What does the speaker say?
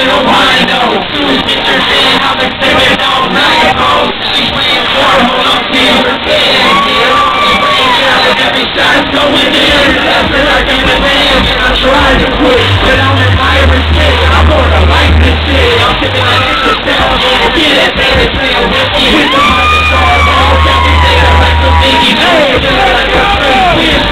little wino Soon get your shit, how the figure don't night Oh, she playing for hold up to her kid Every shot's going in After I came to land and I tried to quit But I'm an Irish I'm gonna like this shit I'm tipping my extra style, get that baby playing with me With the mother star, all got me saying I like the biggie Hey, just like a straight bitch